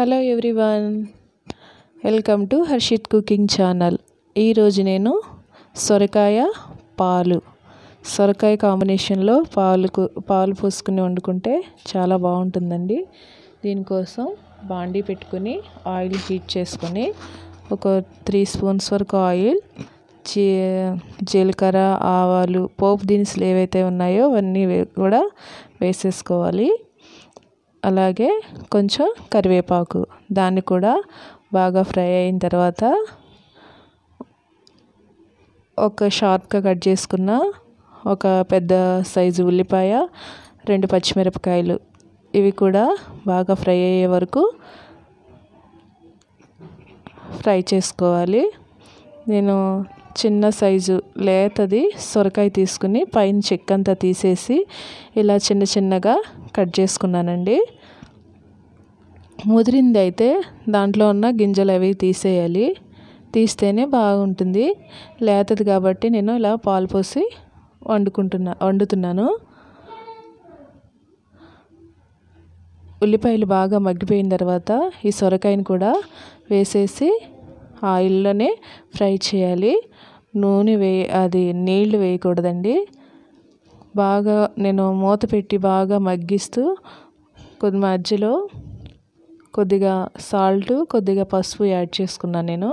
Hello everyone welcome to Harshit cooking channel. ఈరోజు నేను సొరకాయ పాలు సొరకాయ కాంబినేషన్లో పాలు పాలు పోసుకుని వండుకుంటే చాలా బాగుంటుందండి. దీనికోసం బాండీ పెట్టుకుని ఆయిల్ హీట్ చేసుకొని ఒక త్రీ స్పూన్స్ వరకు ఆయిల్ జీ జీలకర్ర ఆవాలు పోపు దినుసులు ఏవైతే ఉన్నాయో అవన్నీ కూడా వేసేసుకోవాలి. అలాగే కొంచెం కరివేపాకు. దాన్ని కూడా బాగా ఫ్రై అయిన తర్వాత ఒక షార్ప్గా కట్ చేసుకున్న ఒక పెద్ద సైజు ఉల్లిపాయ రెండు పచ్చిమిరపకాయలు ఇవి కూడా బాగా ఫ్రై అయ్యే వరకు ఫ్రై చేసుకోవాలి. నేను చిన్న సైజు లేతది సొరకాయ తీసుకుని పైన చెక్కంతా తీసేసి ఇలా చిన్న చిన్నగా కట్ చేసుకున్నానండి. ముదిరింది అయితే దాంట్లో ఉన్న గింజలు అవి తీసేయాలి. తీస్తేనే బాగుంటుంది. లేతది కాబట్టి నేను ఇలా పాలు పోసి వండుకుంటున్నా వండుతున్నాను. ఉల్లిపాయలు బాగా మగ్గిపోయిన తర్వాత ఈ సొరకాయని కూడా వేసేసి ఆయిల్లోనే ఫ్రై చేయాలి. నూనె వే అది నీళ్ళు వేయకూడదండి. బాగా నేను మూత పెట్టి బాగా మగ్గిస్తూ కొద్ది మధ్యలో కొద్దిగా సాల్ట్ కొద్దిగా పసుపు యాడ్ చేసుకున్నాను నేను.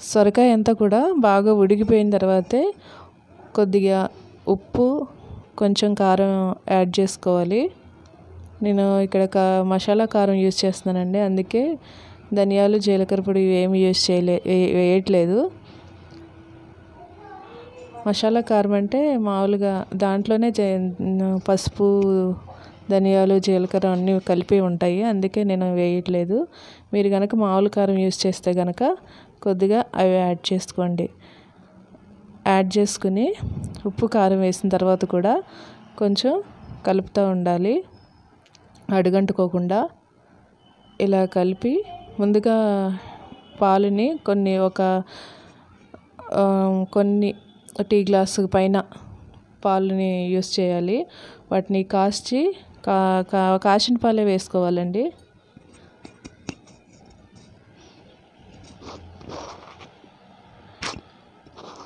సొరకాయ అంతా కూడా బాగా ఉడికిపోయిన తర్వాతే కొద్దిగా ఉప్పు కొంచెం కారం యాడ్ చేసుకోవాలి. నేను ఇక్కడ కా మసాలా కారం యూజ్ చేస్తున్నానండి అందుకే ధనియాలు జీలకర్ర పొడి ఏమి యూజ్ చేయలే వేయట్లేదు. మసాలా కారం అంటే మామూలుగా దాంట్లోనే పసుపు ధనియాలు జీలకర్ర అన్నీ కలిపి ఉంటాయి. అందుకే నేను వేయట్లేదు. మీరు కనుక మామూలు కారం యూజ్ చేస్తే కనుక కొద్దిగా అవి యాడ్ చేసుకోండి. యాడ్ చేసుకుని ఉప్పు కారం వేసిన తర్వాత కూడా కొంచెం కలుపుతూ ఉండాలి. అడుగంటుకోకుండా ఇలా కలిపి ముందుగా పాలుని కొన్ని ఒక కొన్ని టీ గ్లాసు పైన పాలుని యూస్ చేయాలి. వాటిని కాచి కా కా కాచిన పాలే వేసుకోవాలండి.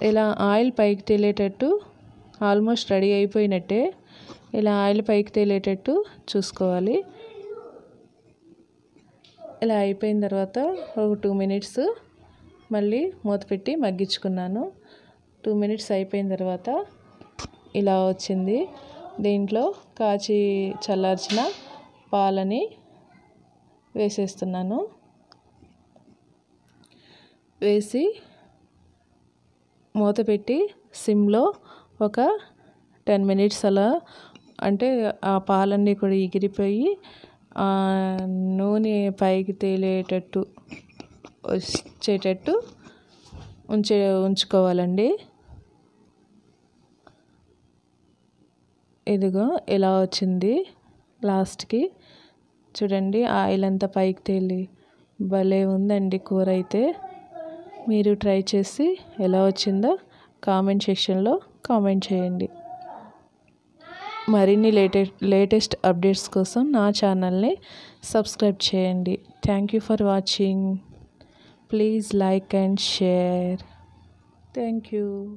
ఇలా ఆయిల్ పైకి తేలేటట్టు ఆల్మోస్ట్ రెడీ అయిపోయినట్టే ఇలా ఆయిల్ పైకి తేలేటట్టు చూసుకోవాలి. ఇలా అయిపోయిన తర్వాత ఒక టూ మినిట్స్ మళ్ళీ మూత పెట్టి మగ్గించుకున్నాను. టూ మినిట్స్ అయిపోయిన తర్వాత ఇలా వచ్చింది. దీంట్లో కాచి చల్లార్చిన పాలని వేసేస్తున్నాను. వేసి మూత పెట్టి సిమ్లో ఒక టెన్ మినిట్స్ అలా అంటే ఆ పాలన్నీ కూడా ఎగిరిపోయి నూనె పైకి తేలేటట్టు వచ్చేటట్టు ఉంచే ఉంచుకోవాలండి. ఇదిగో ఇలా వచ్చింది లాస్ట్కి. చూడండి ఆయిల్ అంతా పైకి తేలి భలే ఉందండి కూర అయితే. మీరు ట్రై చేసి ఎలా వచ్చిందో కామెంట్ సెక్షన్లో కామెంట్ చేయండి. మరిన్ని లేటెస్ట్ లేటెస్ట్ అప్డేట్స్ కోసం నా ఛానల్ని సబ్స్క్రైబ్ చేయండి. Thank you for watching. Please like and share. Thank you.